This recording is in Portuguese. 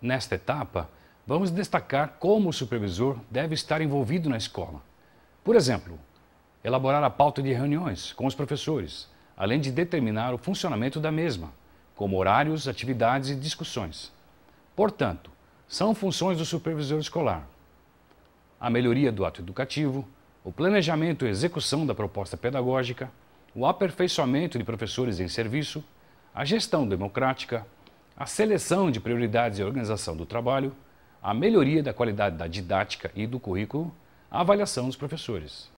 Nesta etapa, vamos destacar como o supervisor deve estar envolvido na escola. Por exemplo, elaborar a pauta de reuniões com os professores, além de determinar o funcionamento da mesma, como horários, atividades e discussões. Portanto, são funções do supervisor escolar. A melhoria do ato educativo, o planejamento e execução da proposta pedagógica, o aperfeiçoamento de professores em serviço, a gestão democrática, a seleção de prioridades e organização do trabalho, a melhoria da qualidade da didática e do currículo, a avaliação dos professores.